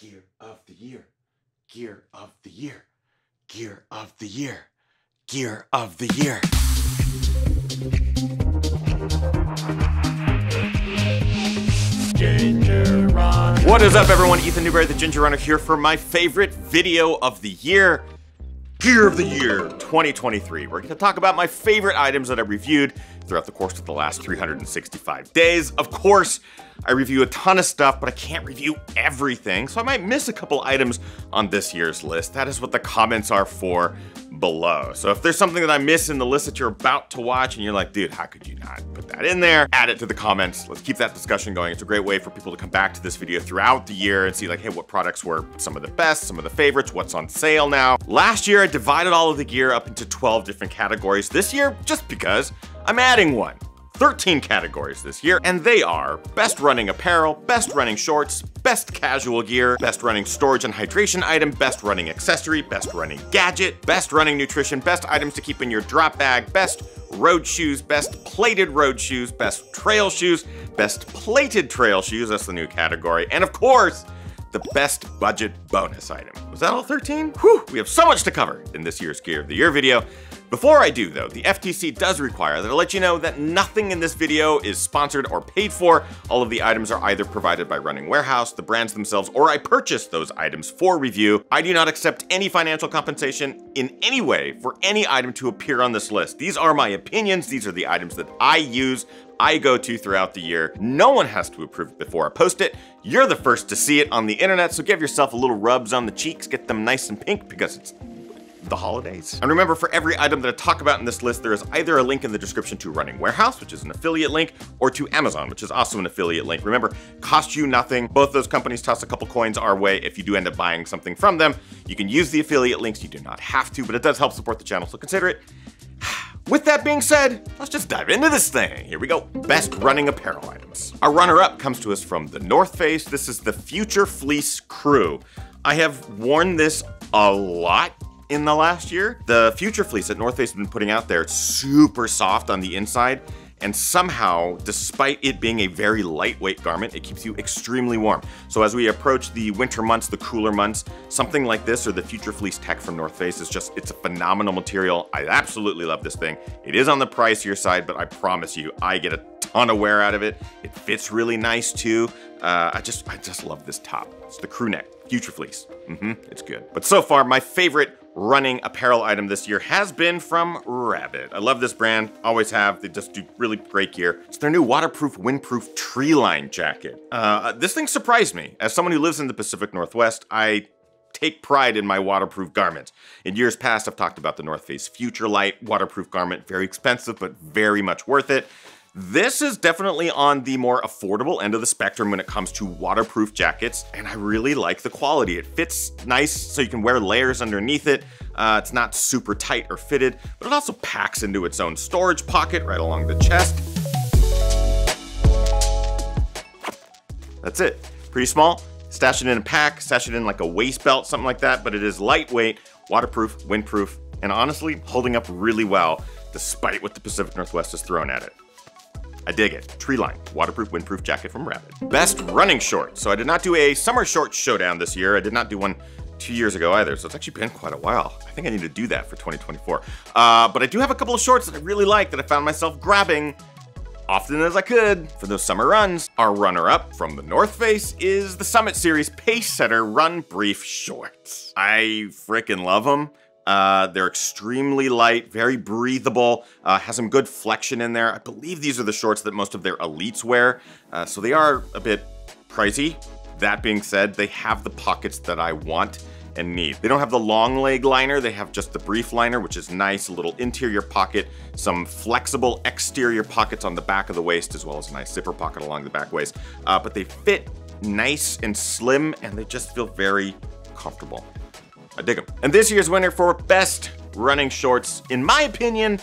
Gear of the year. Gear of the year. Gear of the year. Gear of the year. What is up, everyone? Ethan Newberry, the Ginger Runner, here for my favorite video of the year. Gear of the Year 2023. We're going to talk about my favorite items that I reviewed throughout the course of the last 365 days. Of course, I review a ton of stuff, but I can't review everything, so I might miss a couple items on this year's list. That is what the comments are for below. So if there's something that I miss in the list that you're about to watch and you're like, dude, how could you not put that in there? Add it to the comments. Let's keep that discussion going. It's a great way for people to come back to this video throughout the year and see like, hey, what products were some of the best, some of the favorites, what's on sale now. Last year, I divided all of the gear up into 12 different categories. This year, just because, I'm adding one. 13 categories this year, and they are best running apparel, best running shorts, best casual gear, best running storage and hydration item, best running accessory, best running gadget, best running nutrition, best items to keep in your drop bag, best road shoes, best plated road shoes, best trail shoes, best plated trail shoes, that's the new category, and of course, the best budget bonus item. Was that all 13? Whew, we have so much to cover in this year's Gear of the Year video. Before I do though, the FTC does require that I let you know that nothing in this video is sponsored or paid for. All of the items are either provided by Running Warehouse, the brands themselves, or I purchased those items for review. I do not accept any financial compensation in any way for any item to appear on this list. These are my opinions. These are the items that I use. I go to throughout the year. No one has to approve it before I post it. You're the first to see it on the internet, so give yourself a little rubs on the cheeks, get them nice and pink because it's the holidays. And remember, for every item that I talk about in this list, there is either a link in the description to Running Warehouse, which is an affiliate link, or to Amazon, which is also an affiliate link. Remember, cost you nothing. Both those companies toss a couple coins our way if you do end up buying something from them. You can use the affiliate links. You do not have to, but it does help support the channel, so consider it. With that being said, let's just dive into this thing. Here we go. Best running apparel items. Our runner-up comes to us from the North Face. This is the Future Fleece Crew. I have worn this a lot in the last year. The Future Fleece that North Face has been putting out there, it's super soft on the inside and somehow, despite it being a very lightweight garment, it keeps you extremely warm. So as we approach the winter months, the cooler months, something like this or the Future Fleece Tech from North Face is just, it's a phenomenal material. I absolutely love this thing. It is on the pricier side, but I promise you, I get a ton of wear out of it. It fits really nice too. Uh, I just, I just love this top. It's the crew neck, Future Fleece. Mm-hmm, it's good. But so far, my favorite running apparel item this year has been from Rabbit. I love this brand, always have. They just do really great gear. It's their new waterproof, windproof Treeline jacket. Uh, this thing surprised me. As someone who lives in the Pacific Northwest, I take pride in my waterproof garments. In years past, I've talked about the North Face Future Light waterproof garment. Very expensive, but very much worth it. This is definitely on the more affordable end of the spectrum when it comes to waterproof jackets, and I really like the quality. It fits nice so you can wear layers underneath it. Uh, it's not super tight or fitted, but it also packs into its own storage pocket right along the chest. That's it. Pretty small. Stash it in a pack, stash it in like a waist belt, something like that, but it is lightweight, waterproof, windproof, and honestly holding up really well despite what the Pacific Northwest has thrown at it. I dig it. Treeline, waterproof, windproof jacket from Rabbit. Best running shorts. So I did not do a summer shorts showdown this year. I did not do one two years ago either, so it's actually been quite a while. I think I need to do that for 2024. Uh, but I do have a couple of shorts that I really like that I found myself grabbing often as I could for those summer runs. Our runner-up from the North Face is the Summit Series Pace Setter Run Brief Shorts. I freaking love them. Uh, they're extremely light, very breathable, uh, has some good flexion in there. I believe these are the shorts that most of their elites wear, uh, so they are a bit pricey. That being said, they have the pockets that I want and need. They don't have the long leg liner, they have just the brief liner, which is nice, a little interior pocket, some flexible exterior pockets on the back of the waist, as well as a nice zipper pocket along the back waist. Uh, but they fit nice and slim, and they just feel very comfortable. I dig them. And this year's winner for best running shorts, in my opinion,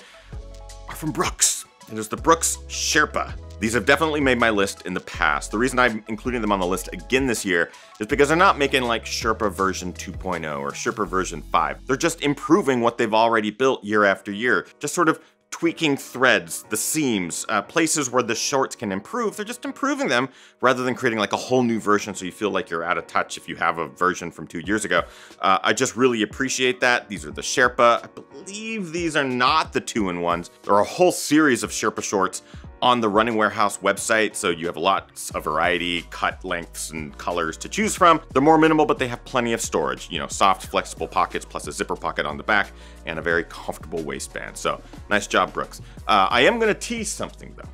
are from Brooks. And It is the Brooks Sherpa. These have definitely made my list in the past. The reason I'm including them on the list again this year is because they're not making like Sherpa version 2.0 or Sherpa version 5. They're just improving what they've already built year after year. Just sort of tweaking threads, the seams, uh, places where the shorts can improve. They're just improving them rather than creating like a whole new version so you feel like you're out of touch if you have a version from two years ago. Uh, I just really appreciate that. These are the Sherpa. I believe these are not the two-in-ones. There are a whole series of Sherpa shorts on the Running Warehouse website, so you have lots of variety, cut lengths, and colors to choose from. They're more minimal, but they have plenty of storage. You know, soft, flexible pockets, plus a zipper pocket on the back, and a very comfortable waistband. So, nice job, Brooks. Uh, I am gonna tease something, though.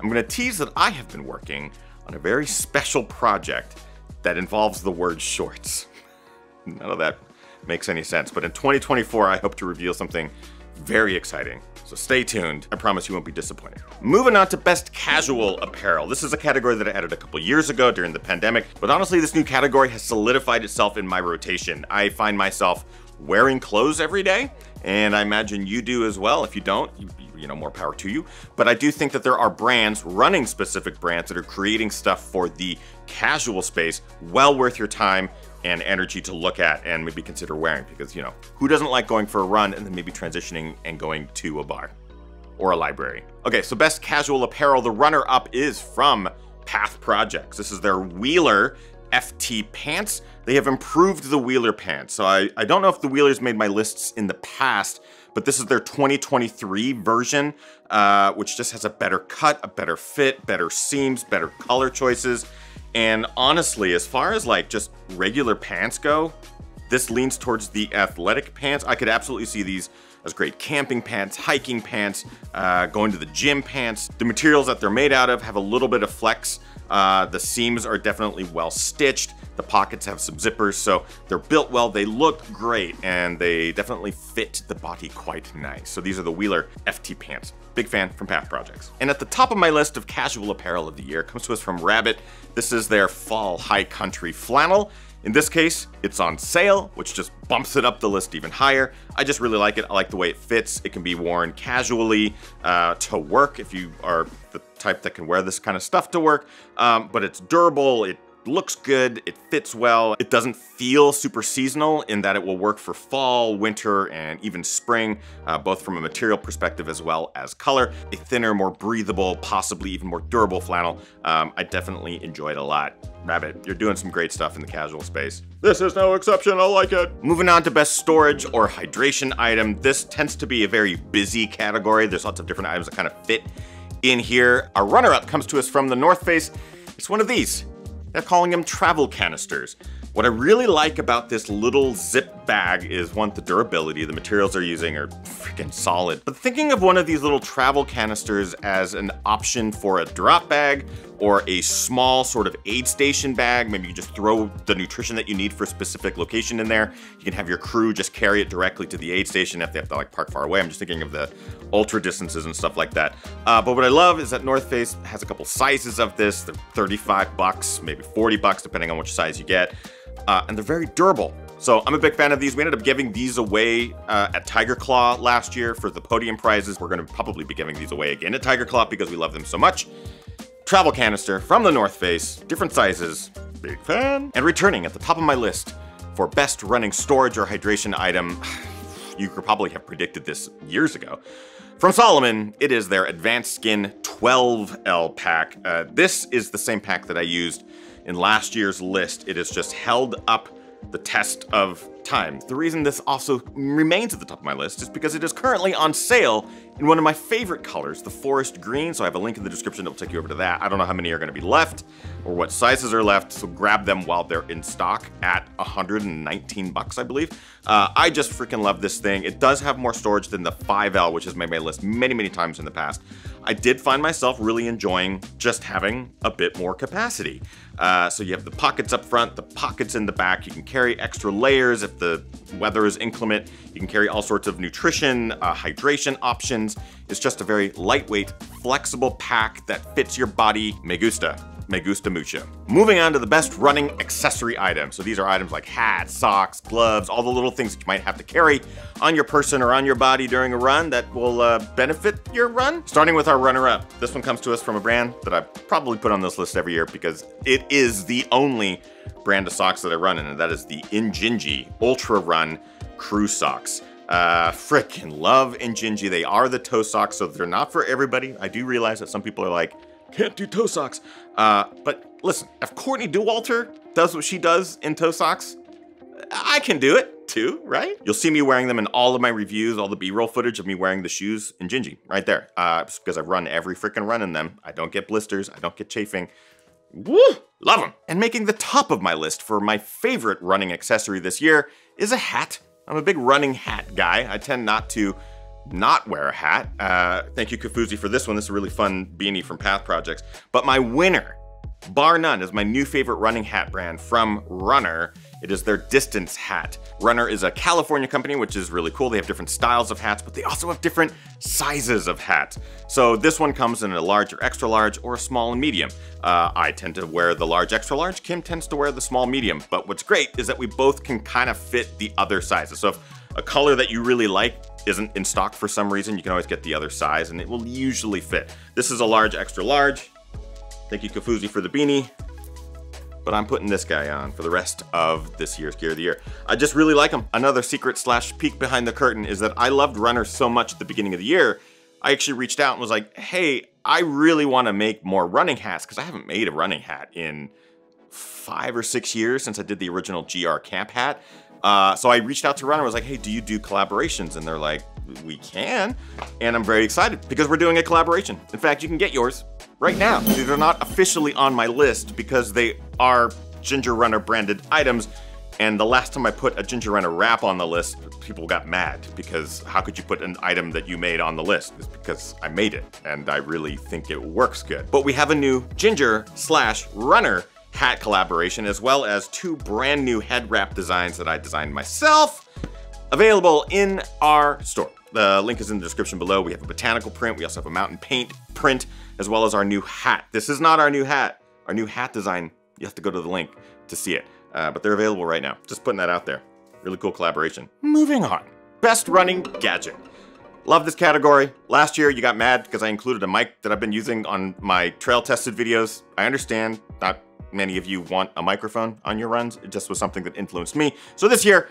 I'm gonna tease that I have been working on a very special project that involves the word shorts. None of that makes any sense, but in 2024, I hope to reveal something very exciting so stay tuned. I promise you won't be disappointed. Moving on to best casual apparel. This is a category that I added a couple years ago during the pandemic, but honestly, this new category has solidified itself in my rotation. I find myself wearing clothes every day, and I imagine you do as well. If you don't, you, you know, more power to you. But I do think that there are brands, running specific brands, that are creating stuff for the casual space well worth your time and energy to look at and maybe consider wearing because, you know, who doesn't like going for a run and then maybe transitioning and going to a bar or a library? Okay, so best casual apparel, the runner up is from Path Projects. This is their Wheeler FT pants. They have improved the Wheeler pants. So I, I don't know if the Wheelers made my lists in the past, but this is their 2023 version, uh, which just has a better cut, a better fit, better seams, better color choices. And honestly, as far as like just regular pants go, this leans towards the athletic pants. I could absolutely see these as great camping pants, hiking pants, uh, going to the gym pants. The materials that they're made out of have a little bit of flex. Uh, the seams are definitely well stitched. The pockets have some zippers, so they're built well. They look great, and they definitely fit the body quite nice. So these are the Wheeler FT pants. Big fan from Path Projects. And at the top of my list of casual apparel of the year comes to us from Rabbit. This is their fall high country flannel. In this case, it's on sale, which just bumps it up the list even higher. I just really like it. I like the way it fits. It can be worn casually uh, to work if you are the type that can wear this kind of stuff to work, um, but it's durable. It looks good, it fits well, it doesn't feel super seasonal in that it will work for fall, winter, and even spring, uh, both from a material perspective as well as color. A thinner, more breathable, possibly even more durable flannel. Um, I definitely enjoy it a lot. Rabbit, you're doing some great stuff in the casual space. This is no exception, I like it. Moving on to best storage or hydration item. This tends to be a very busy category. There's lots of different items that kind of fit in here. Our runner-up comes to us from the North Face. It's one of these. They're calling them travel canisters. What I really like about this little zip bag is one, the durability. The materials they're using are freaking solid. But thinking of one of these little travel canisters as an option for a drop bag or a small sort of aid station bag, maybe you just throw the nutrition that you need for a specific location in there. You can have your crew just carry it directly to the aid station if they have to like park far away. I'm just thinking of the ultra distances and stuff like that. Uh, but what I love is that North Face has a couple sizes of this. They're 35 bucks, maybe 40 bucks, depending on which size you get uh, and they're very durable. So I'm a big fan of these. We ended up giving these away uh, at Tiger Claw last year for the podium prizes. We're going to probably be giving these away again at Tiger Claw because we love them so much. Travel canister from the North Face, different sizes, big fan. And returning at the top of my list for best running storage or hydration item, you could probably have predicted this years ago. From Salomon, it is their Advanced Skin 12L pack. Uh, this is the same pack that I used in last year's list. It has just held up the test of time. The reason this also remains at the top of my list is because it is currently on sale in one of my favorite colors, the forest green. So I have a link in the description that will take you over to that. I don't know how many are gonna be left or what sizes are left, so grab them while they're in stock at 119 bucks, I believe. Uh, I just freaking love this thing. It does have more storage than the 5L, which has made my list many, many times in the past. I did find myself really enjoying just having a bit more capacity. Uh, so you have the pockets up front, the pockets in the back. You can carry extra layers if the weather is inclement. You can carry all sorts of nutrition, uh, hydration options. It's just a very lightweight, flexible pack that fits your body. Me gusta me gusta mucho. Moving on to the best running accessory items. So these are items like hats, socks, gloves, all the little things that you might have to carry on your person or on your body during a run that will uh, benefit your run. Starting with our runner-up. This one comes to us from a brand that I probably put on this list every year because it is the only brand of socks that I run in, and that is the Injinji Ultra Run Crew Socks. Uh, frickin' love Injinji. They are the toe socks, so they're not for everybody. I do realize that some people are like, can't do toe socks. Uh, but listen, if Courtney Dauwalter does what she does in toe socks, I can do it too, right? You'll see me wearing them in all of my reviews, all the B-roll footage of me wearing the shoes in Gingy, right there. Uh, because I run every freaking run in them. I don't get blisters, I don't get chafing. Woo! Love them! And making the top of my list for my favorite running accessory this year is a hat. I'm a big running hat guy. I tend not to not wear a hat. Uh, thank you, Kofuzi, for this one. This is a really fun beanie from Path Projects. But my winner, bar none, is my new favorite running hat brand from RNNR. It is their distance hat. RNNR is a California company, which is really cool. They have different styles of hats, but they also have different sizes of hats. So this one comes in a large or extra large or a small and medium. Uh, I tend to wear the large extra large. Kim tends to wear the small medium. But what's great is that we both can kind of fit the other sizes. So if a color that you really like isn't in stock for some reason, you can always get the other size and it will usually fit. This is a large extra large. Thank you Kofuzi for the beanie but I'm putting this guy on for the rest of this year's Gear of the Year. I just really like him. Another secret slash peek behind the curtain is that I loved RNNR so much at the beginning of the year, I actually reached out and was like, hey, I really want to make more running hats because I haven't made a running hat in five or six years since I did the original GR camp hat. Uh, so I reached out to RNNR, I was like, hey, do you do collaborations? And they're like, we can. And I'm very excited because we're doing a collaboration. In fact, you can get yours right now. These are not officially on my list because they are Ginger Runner branded items. And the last time I put a Ginger Runner wrap on the list, people got mad because how could you put an item that you made on the list? It's because I made it and I really think it works good. But we have a new Ginger slash Runner hat collaboration as well as two brand new head wrap designs that I designed myself available in our store. The link is in the description below. We have a botanical print. We also have a mountain paint print as well as our new hat. This is not our new hat. Our new hat design, you have to go to the link to see it. Uh, but they're available right now. Just putting that out there. Really cool collaboration. Moving on. Best running gadget. Love this category. Last year you got mad because I included a mic that I've been using on my trail tested videos. I understand not many of you want a microphone on your runs. It just was something that influenced me. So this year,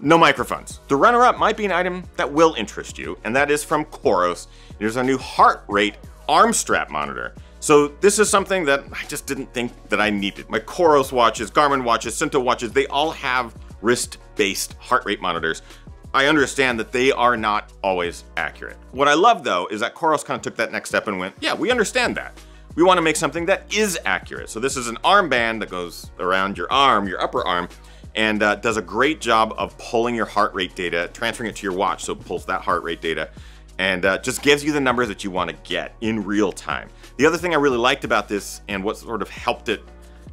no microphones. The runner-up might be an item that will interest you, and that is from Coros. There's a new heart rate arm strap monitor. So this is something that I just didn't think that I needed. My Coros watches, Garmin watches, Suunto watches, they all have wrist-based heart rate monitors. I understand that they are not always accurate. What I love though is that Coros kind of took that next step and went, yeah, we understand that. We want to make something that is accurate. So this is an armband that goes around your arm, your upper arm, and uh, does a great job of pulling your heart rate data, transferring it to your watch, so it pulls that heart rate data, and uh, just gives you the numbers that you want to get in real time. The other thing I really liked about this, and what sort of helped it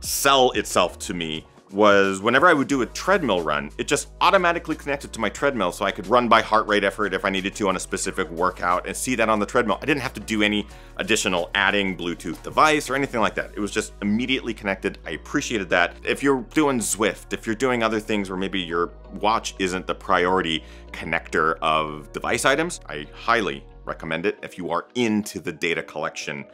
sell itself to me, was whenever I would do a treadmill run, it just automatically connected to my treadmill so I could run by heart rate effort if I needed to on a specific workout and see that on the treadmill. I didn't have to do any additional adding Bluetooth device or anything like that. It was just immediately connected. I appreciated that. If you're doing Zwift, if you're doing other things where maybe your watch isn't the priority connector of device items, I highly recommend it if you are into the data collection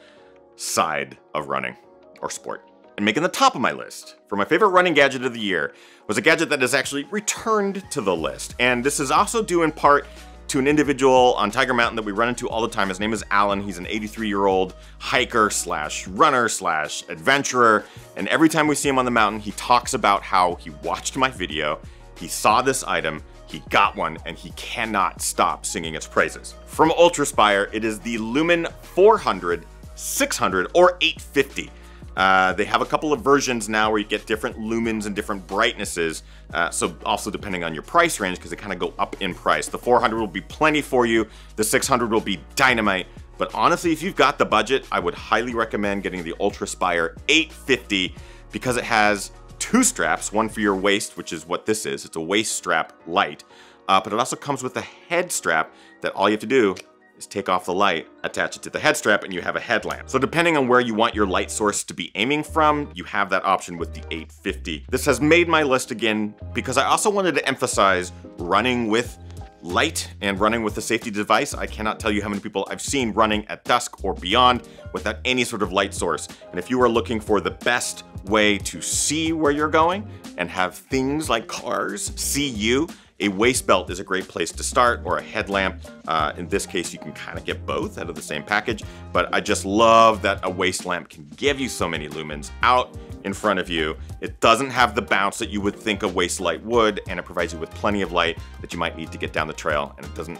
side of running or sport. And making the top of my list for my favorite running gadget of the year was a gadget that has actually returned to the list. And this is also due in part to an individual on Tiger Mountain that we run into all the time. His name is Alan. He's an 83 year old hiker slash runner slash adventurer. And every time we see him on the mountain, he talks about how he watched my video, he saw this item, he got one, and he cannot stop singing its praises. From Ultraspire, it is the Lumen 400, 600, or 850. Uh, they have a couple of versions now where you get different lumens and different brightnesses. Uh, so also depending on your price range, because they kind of go up in price. The 400 will be plenty for you. The 600 will be dynamite. But honestly, if you've got the budget, I would highly recommend getting the Ultraspire 850 because it has two straps, one for your waist, which is what this is. It's a waist strap light. Uh, but it also comes with a head strap that all you have to do is take off the light, attach it to the head strap, and you have a headlamp. So depending on where you want your light source to be aiming from, you have that option with the 850. This has made my list again because I also wanted to emphasize running with light and running with a safety device. I cannot tell you how many people I've seen running at dusk or beyond without any sort of light source. And if you are looking for the best way to see where you're going and have things like cars see you a waist belt is a great place to start or a headlamp. Uh, in this case, you can kind of get both out of the same package, but I just love that a waist lamp can give you so many lumens out in front of you. It doesn't have the bounce that you would think a waist light would, and it provides you with plenty of light that you might need to get down the trail, and it doesn't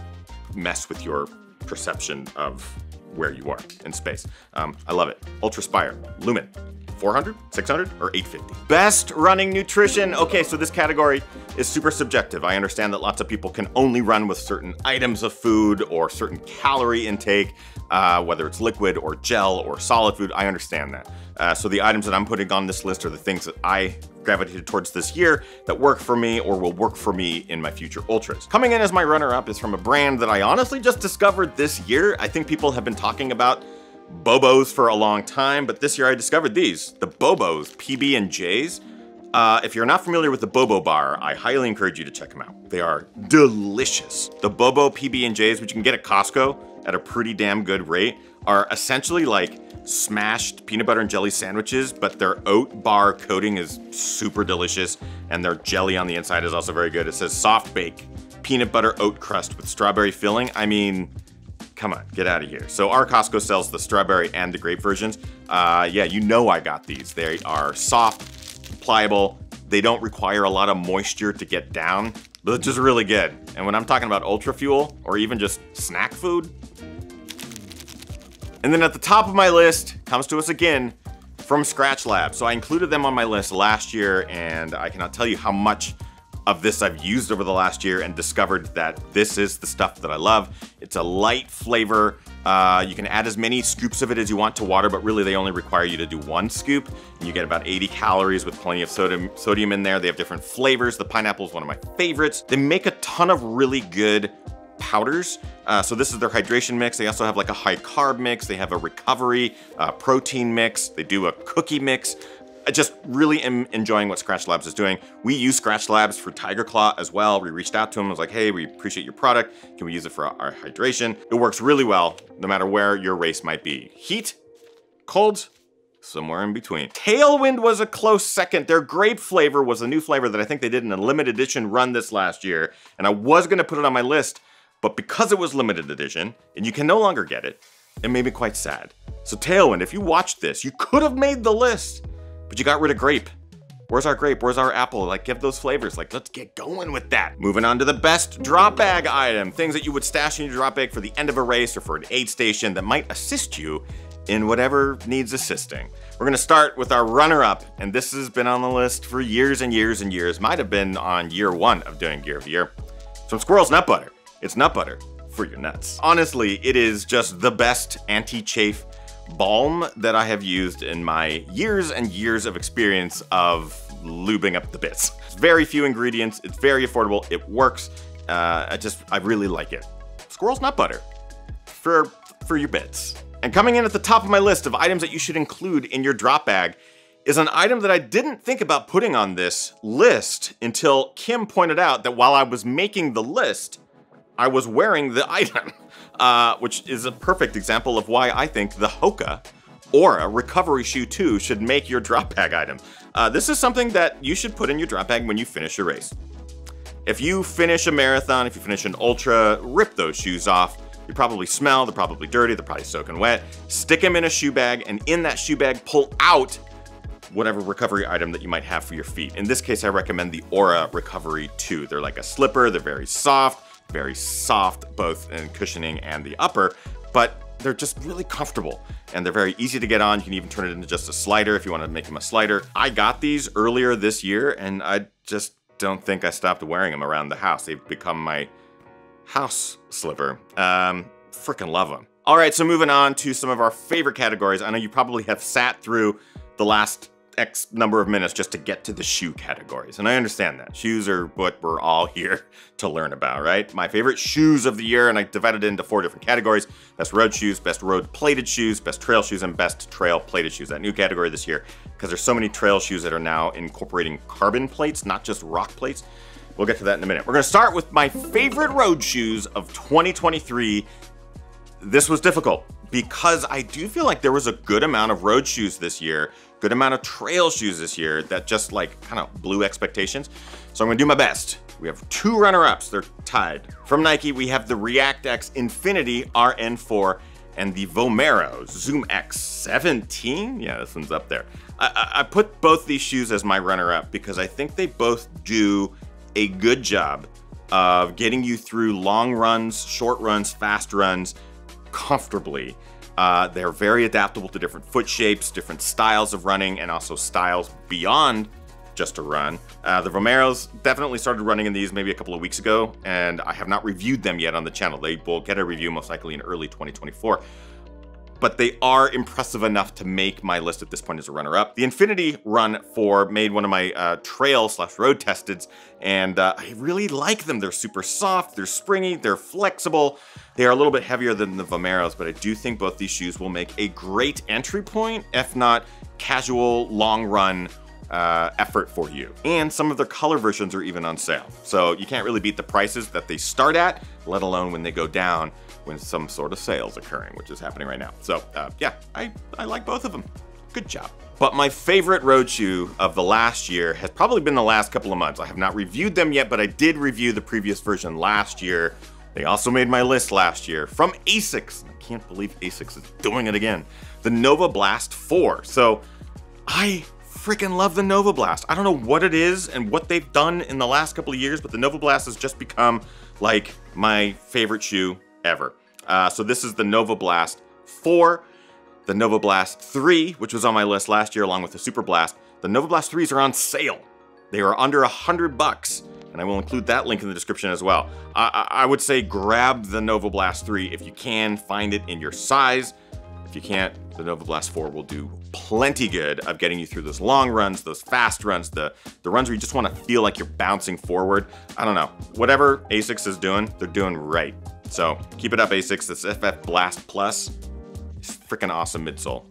mess with your perception of where you are in space. Um, I love it. Ultra Spire, Lumen, 400, 600, or 850. Best running nutrition. Okay, so this category is super subjective. I understand that lots of people can only run with certain items of food or certain calorie intake, uh, whether it's liquid or gel or solid food. I understand that. Uh, so the items that I'm putting on this list are the things that I gravitated towards this year that work for me or will work for me in my future ultras. Coming in as my runner-up is from a brand that I honestly just discovered this year. I think people have been talking about Bobos for a long time, but this year I discovered these, the Bobos PB and J's. Uh, if you're not familiar with the Bobo Bar, I highly encourage you to check them out. They are delicious. The Bobo PB and J's, which you can get at Costco at a pretty damn good rate, are essentially like smashed peanut butter and jelly sandwiches, but their oat bar coating is super delicious, and their jelly on the inside is also very good. It says soft bake peanut butter oat crust with strawberry filling. I mean, Come on, get out of here. So our Costco sells the strawberry and the grape versions. Uh, yeah, you know I got these. They are soft, pliable. They don't require a lot of moisture to get down, but they're just really good. And when I'm talking about ultra fuel or even just snack food. And then at the top of my list comes to us again from Skratch Lab. So I included them on my list last year and I cannot tell you how much of this I've used over the last year and discovered that this is the stuff that I love. It's a light flavor. Uh, you can add as many scoops of it as you want to water, but really they only require you to do one scoop. And you get about 80 calories with plenty of sodium, sodium in there. They have different flavors. The pineapple is one of my favorites. They make a ton of really good powders. Uh, so this is their hydration mix. They also have like a high carb mix. They have a recovery uh, protein mix. They do a cookie mix. I just really am enjoying what Skratch Labs is doing. We use Skratch Labs for Tiger Claw as well. We reached out to them, I was like, hey, we appreciate your product. Can we use it for our hydration? It works really well, no matter where your race might be. Heat, cold, somewhere in between. Tailwind was a close second. Their grape flavor was a new flavor that I think they did in a limited edition run this last year, and I was gonna put it on my list, but because it was limited edition, and you can no longer get it, it made me quite sad. So Tailwind, if you watched this, you could have made the list. But you got rid of grape. Where's our grape? Where's our apple? Like, give those flavors. Like, let's get going with that. Moving on to the best drop bag item. Things that you would stash in your drop bag for the end of a race or for an aid station that might assist you in whatever needs assisting. We're gonna start with our runner-up, and this has been on the list for years and years and years. Might have been on year one of doing Gear of the Year. Some Squirrel's Nut Butter. It's nut butter for your nuts. Honestly, it is just the best anti-chafe balm that I have used in my years and years of experience of lubing up the bits. It's very few ingredients, it's very affordable, it works. Uh, I just, I really like it. Squirrel's nut butter for, for your bits. And coming in at the top of my list of items that you should include in your drop bag is an item that I didn't think about putting on this list until Kim pointed out that while I was making the list, I was wearing the item uh, which is a perfect example of why I think the Hoka Ora recovery shoe 2 should make your drop bag item. Uh, this is something that you should put in your drop bag when you finish your race. If you finish a marathon, if you finish an ultra, rip those shoes off. You probably smell, they're probably dirty, they're probably soaking wet. Stick them in a shoe bag, and in that shoe bag, pull out whatever recovery item that you might have for your feet. In this case, I recommend the Ora Recovery 2. They're like a slipper, they're very soft, very soft, both in cushioning and the upper, but they're just really comfortable and they're very easy to get on. You can even turn it into just a slider if you want to make them a slider. I got these earlier this year and I just don't think I stopped wearing them around the house. They've become my house slipper. Um, freaking love them. All right, so moving on to some of our favorite categories. I know you probably have sat through the last X number of minutes just to get to the shoe categories. And I understand that. Shoes are what we're all here to learn about, right? My favorite shoes of the year, and I divided it into four different categories. Best road shoes, best road plated shoes, best trail shoes, and best trail plated shoes. That new category this year, because there's so many trail shoes that are now incorporating carbon plates, not just rock plates. We'll get to that in a minute. We're gonna start with my favorite road shoes of 2023. this was difficult because I do feel like there was a good amount of road shoes this year, good amount of trail shoes this year that just like kind of blew expectations. So I'm gonna do my best. We have two runner-ups, they're tied. From Nike, we have the React X Infinity RN4 and the Vomero Zoom X 17. Yeah, this one's up there. I, I put both these shoes as my runner-up because I think they both do a good job of getting you through long runs, short runs, fast runs comfortably. Uh, they're very adaptable to different foot shapes, different styles of running, and also styles beyond just a run. Uh, the Vomeros definitely started running in these maybe a couple of weeks ago, and I have not reviewed them yet on the channel. They will get a review most likely in early 2024 but they are impressive enough to make my list at this point as a runner-up. The Infinity Run 4 made one of my uh, trail slash road testeds, and uh, I really like them. They're super soft, they're springy, they're flexible. They are a little bit heavier than the Vomeros, but I do think both these shoes will make a great entry point, if not casual long run uh, effort for you. And some of their color versions are even on sale. So you can't really beat the prices that they start at, let alone when they go down when some sort of sales occurring, which is happening right now. So uh, yeah, I, I like both of them. Good job. But my favorite road shoe of the last year has probably been the last couple of months. I have not reviewed them yet, but I did review the previous version last year. They also made my list last year from ASICS. I can't believe ASICS is doing it again. The Nova Blast 4. So I freaking love the Nova Blast. I don't know what it is and what they've done in the last couple of years, but the Nova Blast has just become like my favorite shoe ever. Uh, so this is the Nova Blast 4, the Nova Blast 3, which was on my list last year along with the Super Blast. The Nova Blast 3s are on sale. They are under a hundred bucks, and I will include that link in the description as well. I, I would say grab the Nova Blast 3 if you can find it in your size. If you can't, the Nova Blast 4 will do plenty good of getting you through those long runs, those fast runs, the, the runs where you just want to feel like you're bouncing forward. I don't know. Whatever ASICS is doing, they're doing right. So keep it up, ASICS. This FF Blast Plus is freaking awesome midsole.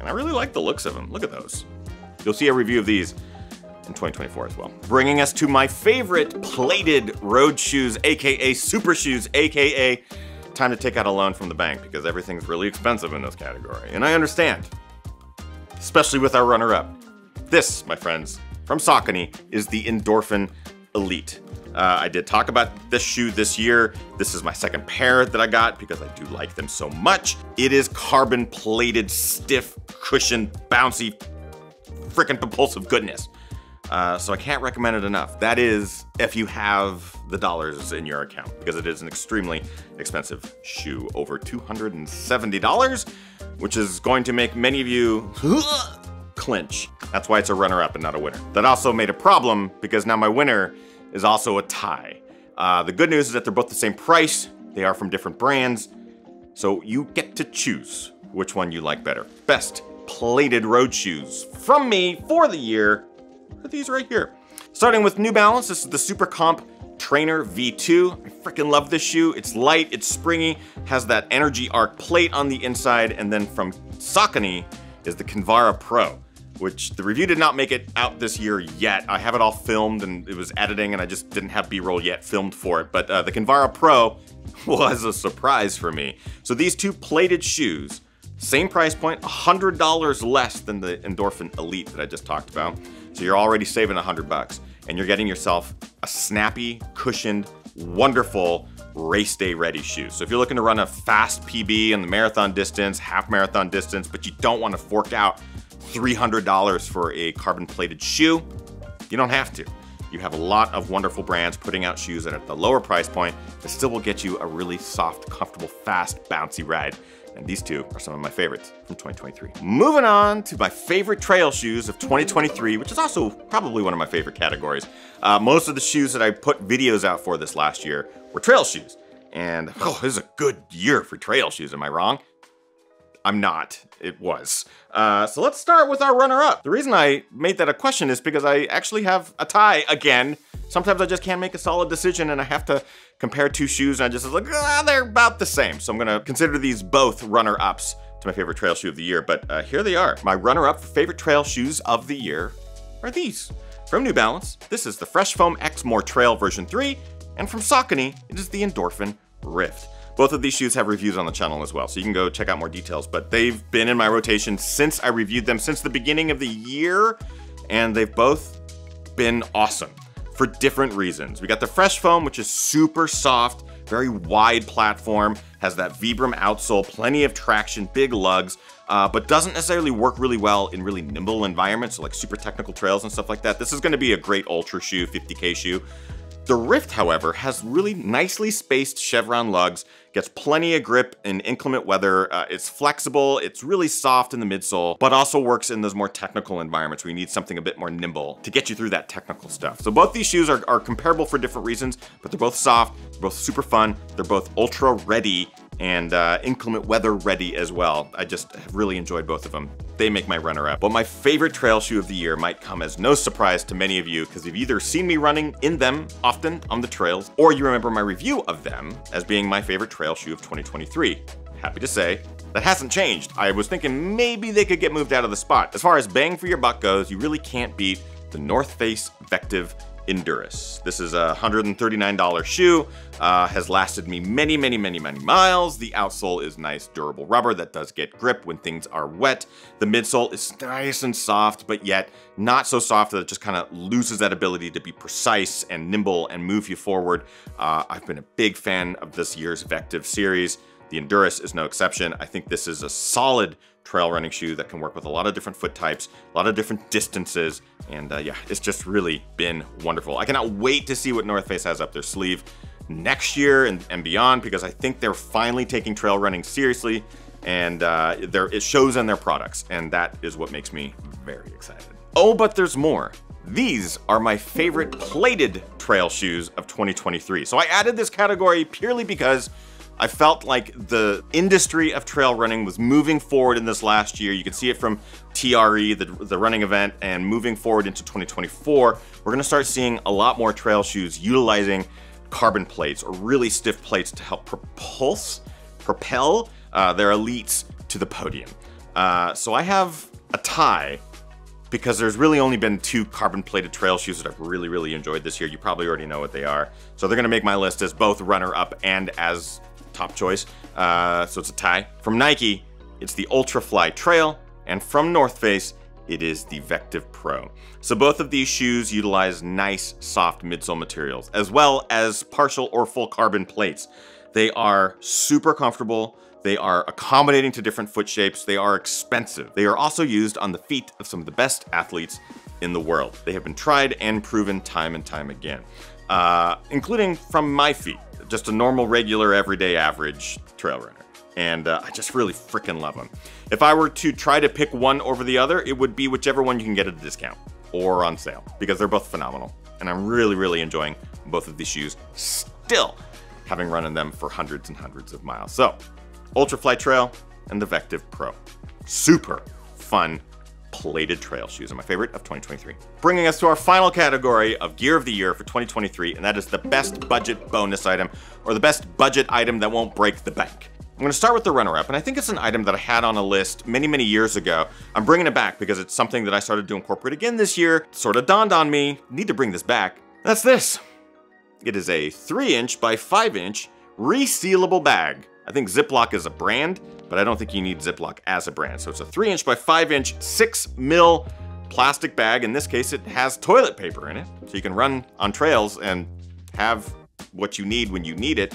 And I really like the looks of them. Look at those. You'll see a review of these in 2024 as well. Bringing us to my favorite plated road shoes, AKA super shoes, AKA time to take out a loan from the bank because everything's really expensive in this category. And I understand, especially with our runner-up. This, my friends, from Saucony is the Endorphin Elite. Uh, I did talk about this shoe this year. This is my second pair that I got because I do like them so much. It is carbon plated, stiff, cushioned, bouncy, freaking propulsive goodness. Uh, so I can't recommend it enough. That is if you have the dollars in your account because it is an extremely expensive shoe, over $270, which is going to make many of you clinch. That's why it's a runner-up and not a winner. That also made a problem because now my winner is also a tie. Uh, the good news is that they're both the same price. They are from different brands. So you get to choose which one you like better. Best plated road shoes from me for the year are these right here. Starting with New Balance, this is the Super Comp Trainer V2. I freaking love this shoe. It's light, it's springy, has that energy arc plate on the inside, and then from Saucony is the Kinvara Pro which the review did not make it out this year yet. I have it all filmed and it was editing and I just didn't have B-roll yet filmed for it. But uh, the Kinvara Pro was a surprise for me. So these two plated shoes, same price point, $100 less than the Endorphin Elite that I just talked about. So you're already saving 100 bucks and you're getting yourself a snappy, cushioned, wonderful race day ready shoe. So if you're looking to run a fast PB in the marathon distance, half marathon distance, but you don't want to fork out $300 for a carbon plated shoe. You don't have to. You have a lot of wonderful brands putting out shoes that are at the lower price point that still will get you a really soft, comfortable, fast, bouncy ride. And these two are some of my favorites from 2023. Moving on to my favorite trail shoes of 2023, which is also probably one of my favorite categories. Uh, most of the shoes that I put videos out for this last year were trail shoes. And oh, this is a good year for trail shoes, am I wrong? I'm not. It was. Uh, so let's start with our runner-up. The reason I made that a question is because I actually have a tie again. Sometimes I just can't make a solid decision and I have to compare two shoes and I just was like, ah, they're about the same. So I'm gonna consider these both runner-ups to my favorite trail shoe of the year, but uh, here they are. My runner-up favorite trail shoes of the year are these. From New Balance, this is the Fresh Foam X More Trail version 3, and from Saucony, it is the Endorphin Rift. Both of these shoes have reviews on the channel as well, so you can go check out more details. But they've been in my rotation since I reviewed them, since the beginning of the year, and they've both been awesome for different reasons. We got the Fresh Foam, which is super soft, very wide platform, has that Vibram outsole, plenty of traction, big lugs, uh, but doesn't necessarily work really well in really nimble environments, so like super technical trails and stuff like that. This is gonna be a great ultra shoe, 50K shoe. The Rift, however, has really nicely spaced chevron lugs, gets plenty of grip in inclement weather, uh, it's flexible, it's really soft in the midsole, but also works in those more technical environments where you need something a bit more nimble to get you through that technical stuff. So both these shoes are, are comparable for different reasons, but they're both soft, they're both super fun, they're both ultra ready, and uh, inclement weather ready as well. I just really enjoyed both of them. They make my runner up. But my favorite trail shoe of the year might come as no surprise to many of you because you've either seen me running in them often on the trails or you remember my review of them as being my favorite trail shoe of 2023. Happy to say, that hasn't changed. I was thinking maybe they could get moved out of the spot. As far as bang for your buck goes, you really can't beat the North Face Vective Endurus. This is a $139 shoe, uh, has lasted me many, many, many, many miles. The outsole is nice, durable rubber that does get grip when things are wet. The midsole is nice and soft, but yet not so soft that it just kind of loses that ability to be precise and nimble and move you forward. Uh, I've been a big fan of this year's Vective series. The Endurus is no exception. I think this is a solid trail running shoe that can work with a lot of different foot types, a lot of different distances, and uh, yeah, it's just really been wonderful. I cannot wait to see what North Face has up their sleeve next year and, and beyond because I think they're finally taking trail running seriously and uh, it shows in their products, and that is what makes me very excited. Oh, but there's more. These are my favorite plated trail shoes of 2023. So I added this category purely because I felt like the industry of trail running was moving forward in this last year. You can see it from TRE, the, the running event, and moving forward into 2024, we're gonna start seeing a lot more trail shoes utilizing carbon plates or really stiff plates to help propulse, propel uh, their elites to the podium. Uh, so I have a tie because there's really only been two carbon plated trail shoes that I've really, really enjoyed this year. You probably already know what they are. So they're gonna make my list as both runner up and as top choice. Uh, so it's a tie. From Nike, it's the Ultrafly Trail, and from North Face, it is the Vective Pro. So both of these shoes utilize nice, soft midsole materials, as well as partial or full carbon plates. They are super comfortable, they are accommodating to different foot shapes, they are expensive. They are also used on the feet of some of the best athletes in the world. They have been tried and proven time and time again, uh, including from my feet just a normal, regular, everyday, average trail runner. And uh, I just really freaking love them. If I were to try to pick one over the other, it would be whichever one you can get at a discount or on sale because they're both phenomenal. And I'm really, really enjoying both of these shoes still having run in them for hundreds and hundreds of miles. So, Ultrafly Trail and the Vective Pro. Super fun plated trail shoes are my favorite of 2023. Bringing us to our final category of gear of the year for 2023, and that is the best budget bonus item, or the best budget item that won't break the bank. I'm gonna start with the runner-up, and I think it's an item that I had on a list many, many years ago. I'm bringing it back because it's something that I started to incorporate again this year. Sort of dawned on me, need to bring this back. That's this. It is a three inch by five inch resealable bag. I think Ziploc is a brand, but I don't think you need Ziploc as a brand. So it's a three inch by five inch, six mil plastic bag. In this case, it has toilet paper in it. So you can run on trails and have what you need when you need it.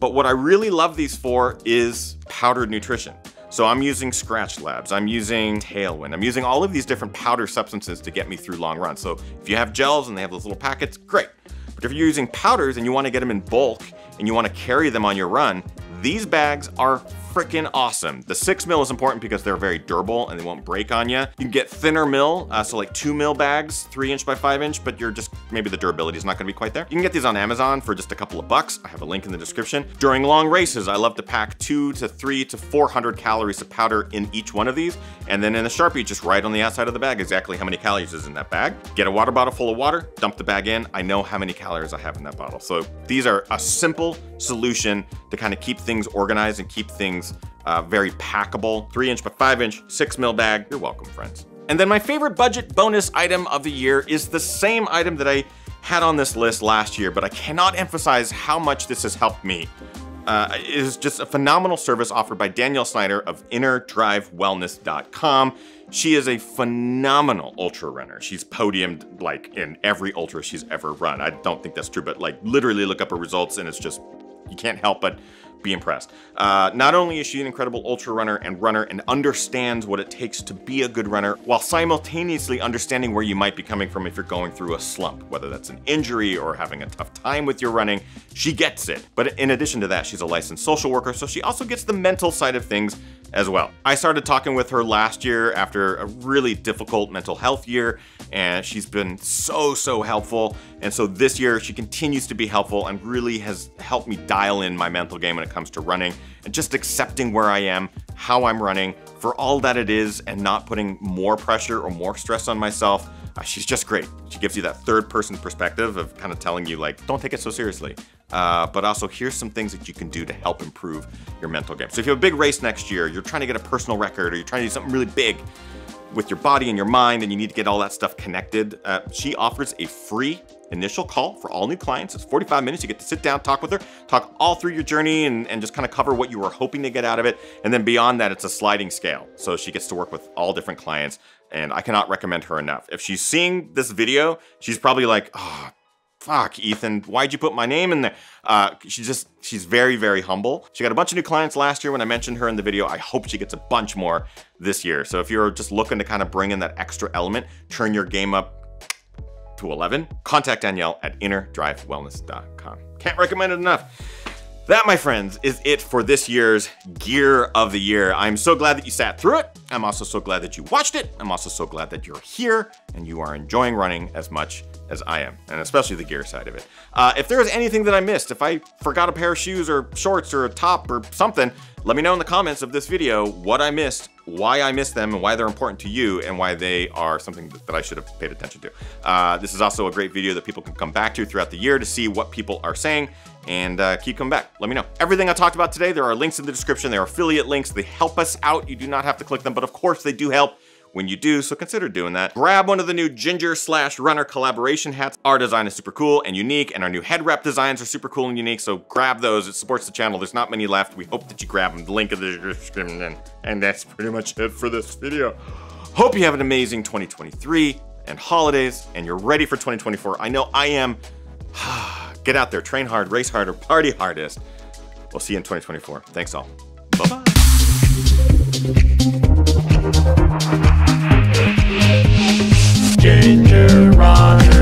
But what I really love these for is powdered nutrition. So I'm using Skratch Labs, I'm using Tailwind, I'm using all of these different powder substances to get me through long runs. So if you have gels and they have those little packets, great. But if you're using powders and you wanna get them in bulk and you wanna carry them on your run, these bags are freaking awesome. The six mil is important because they're very durable and they won't break on you. You can get thinner mil, uh, so like two mil bags, three inch by five inch, but you're just, maybe the durability is not gonna be quite there. You can get these on Amazon for just a couple of bucks. I have a link in the description. During long races, I love to pack two to three to 400 calories of powder in each one of these. And then in the Sharpie, just write on the outside of the bag exactly how many calories is in that bag. Get a water bottle full of water, dump the bag in. I know how many calories I have in that bottle. So these are a simple solution to kind of keep things organized and keep things uh, very packable, three inch by five inch, six mil bag. You're welcome, friends. And then my favorite budget bonus item of the year is the same item that I had on this list last year, but I cannot emphasize how much this has helped me. Uh, it is just a phenomenal service offered by Danielle Snyder of innerdrivewellness.com. She is a phenomenal ultra runner. She's podiumed like in every ultra she's ever run. I don't think that's true, but like literally look up her results and it's just, you can't help but be impressed. Uh, not only is she an incredible ultra runner and runner and understands what it takes to be a good runner, while simultaneously understanding where you might be coming from if you're going through a slump, whether that's an injury or having a tough time with your running, she gets it. But in addition to that, she's a licensed social worker, so she also gets the mental side of things as well. I started talking with her last year after a really difficult mental health year, and she's been so, so helpful. And so this year, she continues to be helpful and really has helped me dial in my mental game when it comes to running and just accepting where I am, how I'm running, for all that it is, and not putting more pressure or more stress on myself. Uh, she's just great. She gives you that third person perspective of kind of telling you, like, don't take it so seriously. Uh, but also, here's some things that you can do to help improve your mental game. So, if you have a big race next year, you're trying to get a personal record, or you're trying to do something really big with your body and your mind, and you need to get all that stuff connected, uh, she offers a free initial call for all new clients. It's 45 minutes. You get to sit down, talk with her, talk all through your journey, and, and just kind of cover what you were hoping to get out of it. And then beyond that, it's a sliding scale. So she gets to work with all different clients and I cannot recommend her enough. If she's seeing this video, she's probably like, oh, fuck, Ethan, why'd you put my name in there? Uh, she's just, she's very, very humble. She got a bunch of new clients last year when I mentioned her in the video. I hope she gets a bunch more this year. So if you're just looking to kind of bring in that extra element, turn your game up to 11, contact Danielle at innerdrivewellness.com. Can't recommend it enough. That, my friends, is it for this year's Gear of the Year. I'm so glad that you sat through it. I'm also so glad that you watched it. I'm also so glad that you're here and you are enjoying running as much as I am, and especially the gear side of it. Uh, if there was anything that I missed, if I forgot a pair of shoes or shorts or a top or something, let me know in the comments of this video what I missed, why I missed them, and why they're important to you, and why they are something that I should have paid attention to. Uh, this is also a great video that people can come back to throughout the year to see what people are saying and uh, keep coming back. Let me know. Everything I talked about today, there are links in the description. There are affiliate links. They help us out. You do not have to click them, but of course they do help when you do, so consider doing that. Grab one of the new Ginger slash Runner collaboration hats. Our design is super cool and unique, and our new head wrap designs are super cool and unique, so grab those. It supports the channel. There's not many left. We hope that you grab them. The link in the description, and that's pretty much it for this video. Hope you have an amazing 2023 and holidays, and you're ready for 2024. I know I am. Get out there, train hard, race harder, party hardest. We'll see you in 2024. Thanks all. Bye-bye. Ginger Run.